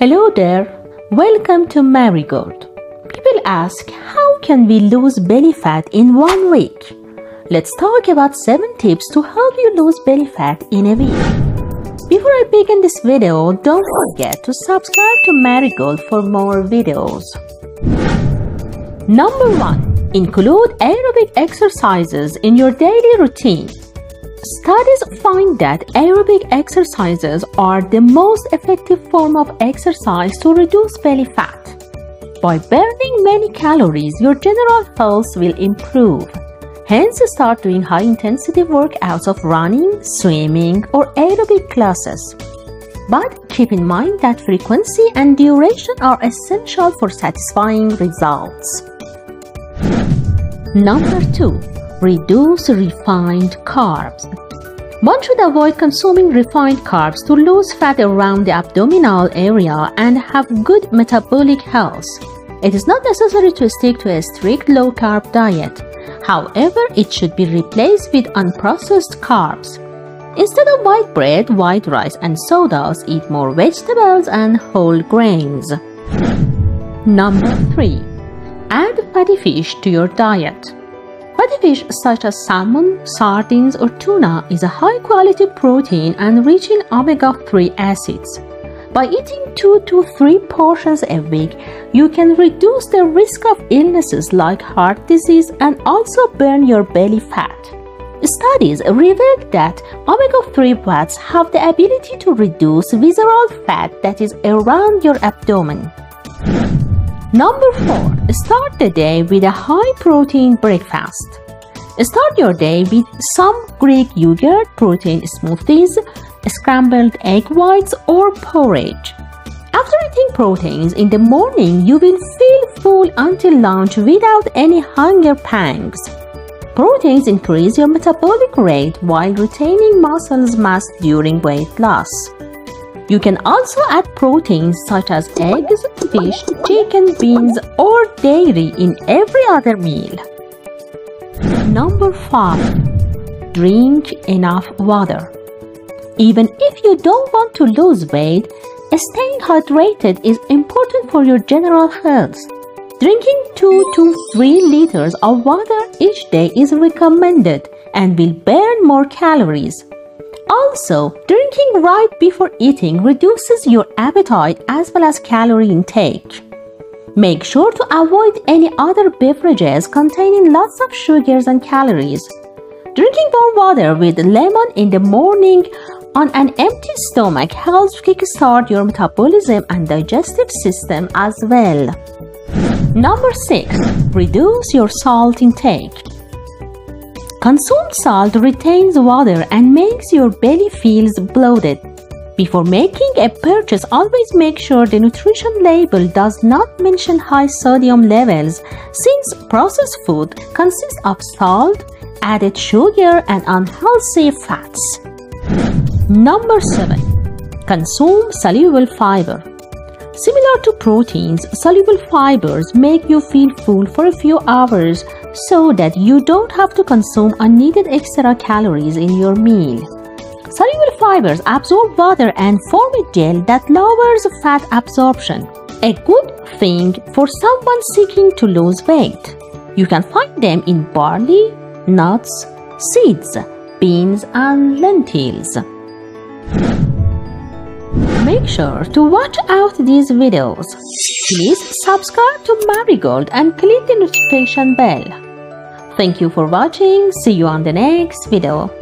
Hello there. Welcome to Marigold. People ask, how can we lose belly fat in one week? Let's talk about 7 tips to help you lose belly fat in a week. Before I begin this video, don't forget to subscribe to Marigold for more videos. Number 1. Include aerobic exercises in your daily routine. Studies find that aerobic exercises are the most effective form of exercise to reduce belly fat. By burning many calories, your general health will improve. Hence, start doing high intensity workouts of running, swimming, or aerobic classes. But keep in mind that frequency and duration are essential for satisfying results. Number 2 Reduce refined carbs. One should avoid consuming refined carbs to lose fat around the abdominal area and have good metabolic health. It is not necessary to stick to a strict low carb diet. However, it should be replaced with unprocessed carbs. Instead of white bread, white rice, and sodas, eat more vegetables and whole grains. Number 3. Add fatty fish to your diet. Fatty fish such as salmon, sardines, or tuna is a high quality protein and rich in omega 3 acids. By eating 2 to 3 portions a week, you can reduce the risk of illnesses like heart disease and also burn your belly fat. Studies revealed that omega 3 fats have the ability to reduce visceral fat that is around your abdomen. Number 4. Start the day with a high protein breakfast. Start your day with some Greek yogurt, protein smoothies, scrambled egg whites, or porridge. After eating proteins in the morning, you will feel full until lunch without any hunger pangs. Proteins increase your metabolic rate while retaining muscle mass during weight loss. You can also add proteins such as eggs, fish, chicken, beans, or dairy in every other meal. Number 5. Drink enough water. Even if you don't want to lose weight, staying hydrated is important for your general health. Drinking 2 to 3 liters of water each day is recommended and will burn more calories. Also, drinking right before eating reduces your appetite as well as calorie intake. Make sure to avoid any other beverages containing lots of sugars and calories. Drinking warm water with lemon in the morning on an empty stomach helps kickstart your metabolism and digestive system as well. Number 6. Reduce your salt intake. Consumed salt retains water and makes your belly feels bloated. Before making a purchase, always make sure the nutrition label does not mention high sodium levels since processed food consists of salt, added sugar, and unhealthy fats. Number 7. Consume soluble fiber. Similar to proteins, soluble fibers make you feel full for a few hours so that you don't have to consume unneeded extra calories in your meal. Soluble fibers absorb water and form a gel that lowers fat absorption. A good thing for someone seeking to lose weight. You can find them in barley, nuts, seeds, beans, and lentils. Make sure to watch out these videos. Please subscribe to Marigold and click the notification bell. Thank you for watching. See you on the next video.